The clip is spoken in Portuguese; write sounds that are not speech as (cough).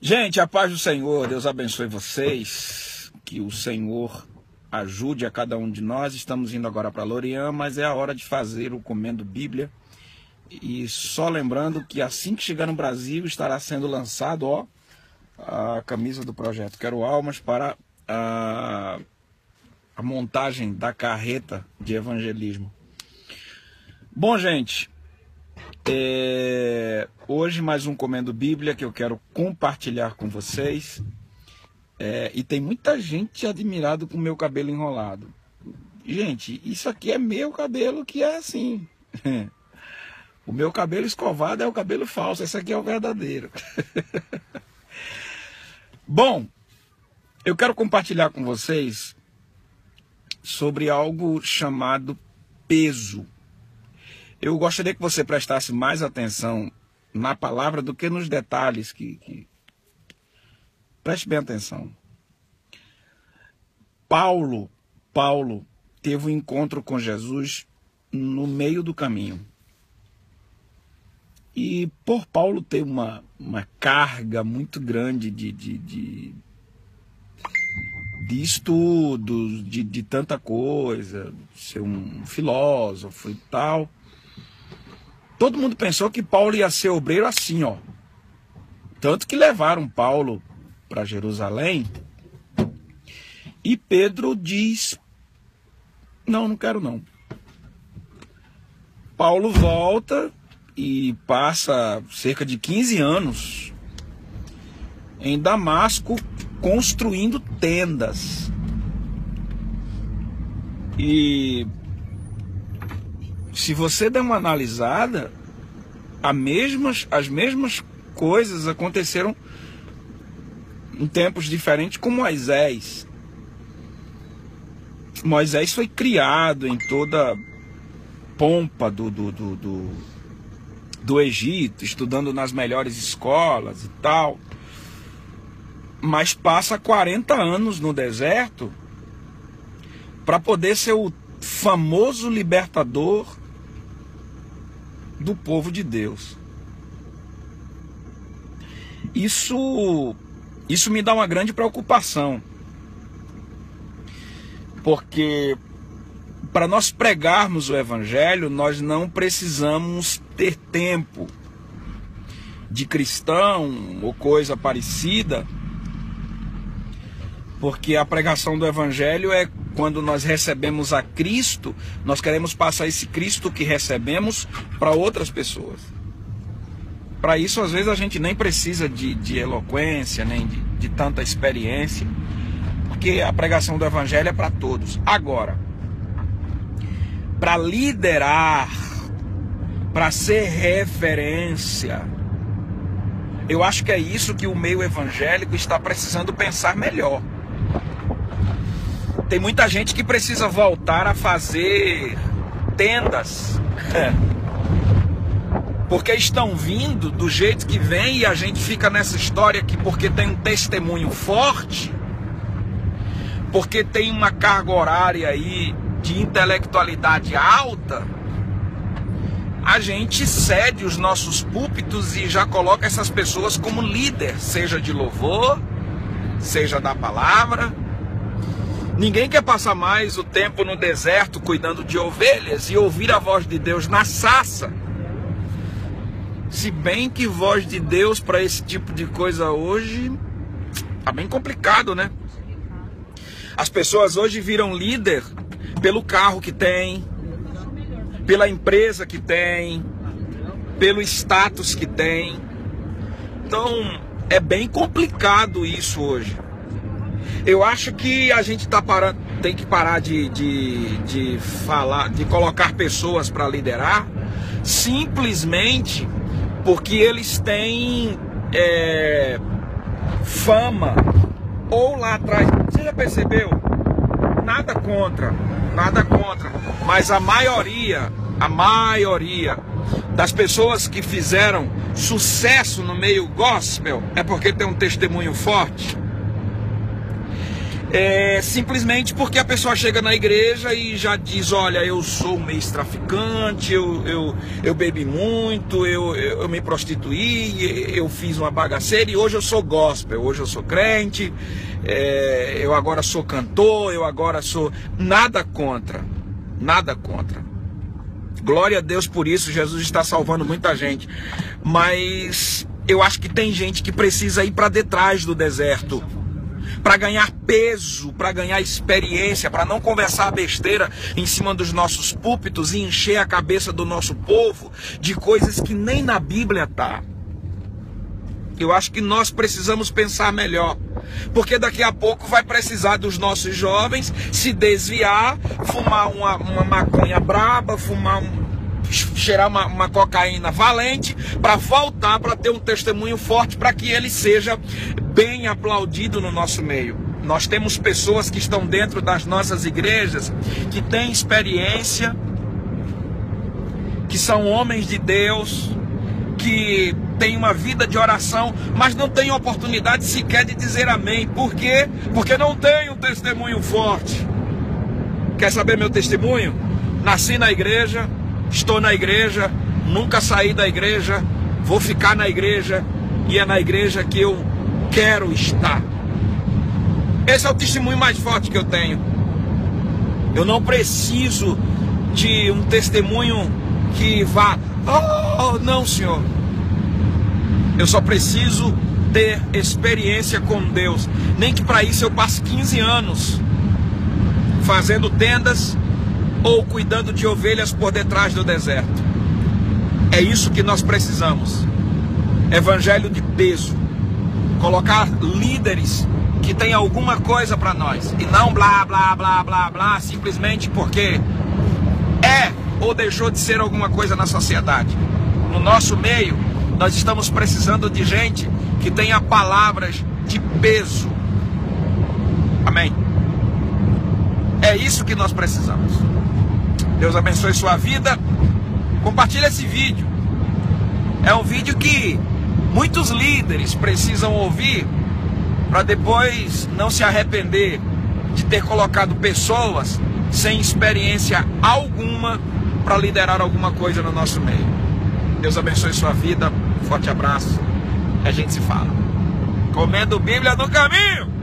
Gente, a paz do Senhor, Deus abençoe vocês, que o Senhor ajude a cada um de nós. Estamos indo agora para Lorian, mas é a hora de fazer o Comendo Bíblia. E só lembrando que assim que chegar no Brasil estará sendo lançado, ó, a camisa do projeto Quero Almas para a, a montagem da carreta de evangelismo. Bom, gente, é, hoje mais um Comendo Bíblia que eu quero compartilhar com vocês. É, e tem muita gente admirado com o meu cabelo enrolado. Gente, isso aqui é meu cabelo que é assim. (laughs) o meu cabelo escovado é o cabelo falso, esse aqui é o verdadeiro. (laughs) Bom, eu quero compartilhar com vocês sobre algo chamado peso. Eu gostaria que você prestasse mais atenção na palavra do que nos detalhes que, que... preste bem atenção. Paulo, Paulo teve um encontro com Jesus no meio do caminho. E por Paulo ter uma, uma carga muito grande de, de, de, de estudos, de, de tanta coisa, ser um filósofo e tal, Todo mundo pensou que Paulo ia ser obreiro assim, ó. Tanto que levaram Paulo para Jerusalém. E Pedro diz: Não, não quero não. Paulo volta e passa cerca de 15 anos em Damasco construindo tendas. E se você der uma analisada, mesmas, as mesmas coisas aconteceram em tempos diferentes com Moisés. Moisés foi criado em toda pompa do, do, do, do, do Egito, estudando nas melhores escolas e tal. Mas passa 40 anos no deserto para poder ser o famoso libertador do povo de Deus. Isso isso me dá uma grande preocupação. Porque para nós pregarmos o evangelho, nós não precisamos ter tempo de cristão ou coisa parecida, porque a pregação do evangelho é quando nós recebemos a Cristo, nós queremos passar esse Cristo que recebemos para outras pessoas. Para isso, às vezes, a gente nem precisa de, de eloquência, nem de, de tanta experiência, porque a pregação do Evangelho é para todos. Agora, para liderar, para ser referência, eu acho que é isso que o meio evangélico está precisando pensar melhor. Tem muita gente que precisa voltar a fazer tendas. (laughs) Porque estão vindo do jeito que vem e a gente fica nessa história que porque tem um testemunho forte, porque tem uma carga horária aí de intelectualidade alta, a gente cede os nossos púlpitos e já coloca essas pessoas como líder, seja de louvor, seja da palavra, Ninguém quer passar mais o tempo no deserto cuidando de ovelhas e ouvir a voz de Deus na sassa. Se bem que voz de Deus para esse tipo de coisa hoje tá bem complicado, né? As pessoas hoje viram líder pelo carro que tem, pela empresa que tem, pelo status que tem. Então, é bem complicado isso hoje. Eu acho que a gente tá parando, tem que parar de, de, de falar, de colocar pessoas para liderar, simplesmente porque eles têm é, fama ou lá atrás. Você já percebeu? Nada contra, nada contra, mas a maioria, a maioria das pessoas que fizeram sucesso no meio gospel é porque tem um testemunho forte É, simplesmente porque a pessoa chega na igreja e já diz: Olha, eu sou um ex-traficante, eu, eu, eu bebi muito, eu, eu, eu, me prostituí, eu fiz uma bagaceira e hoje eu sou gospel, hoje eu sou crente, é, eu agora sou cantor, eu agora sou. Nada contra, nada contra. Glória a Deus por isso, Jesus está salvando muita gente. Mas eu acho que tem gente que precisa ir para detrás do deserto para ganhar peso, para ganhar experiência, para não conversar besteira em cima dos nossos púlpitos e encher a cabeça do nosso povo de coisas que nem na Bíblia tá. Eu acho que nós precisamos pensar melhor. Porque daqui a pouco vai precisar dos nossos jovens se desviar, fumar uma, uma maconha braba, fumar um, cheirar uma, uma cocaína valente para voltar para ter um testemunho forte para que ele seja bem aplaudido no nosso meio. Nós temos pessoas que estão dentro das nossas igrejas que têm experiência, que são homens de Deus, que têm uma vida de oração, mas não têm oportunidade sequer de dizer amém. Por quê? Porque não tem um testemunho forte. Quer saber meu testemunho? Nasci na igreja, estou na igreja, nunca saí da igreja, vou ficar na igreja e é na igreja que eu quero estar. Esse é o testemunho mais forte que eu tenho. Eu não preciso de um testemunho que vá, oh, não, Senhor. Eu só preciso ter experiência com Deus. Nem que para isso eu passe 15 anos fazendo tendas ou cuidando de ovelhas por detrás do deserto. É isso que nós precisamos. Evangelho de peso. Colocar líderes que têm alguma coisa para nós. E não blá, blá, blá, blá, blá, simplesmente porque é ou deixou de ser alguma coisa na sociedade. No nosso meio, nós estamos precisando de gente que tenha palavras de peso. Amém. É isso que nós precisamos. Deus abençoe sua vida. Compartilhe esse vídeo. É um vídeo que muitos líderes precisam ouvir para depois não se arrepender de ter colocado pessoas sem experiência alguma para liderar alguma coisa no nosso meio. Deus abençoe sua vida. Forte abraço. A gente se fala. Comendo Bíblia no caminho.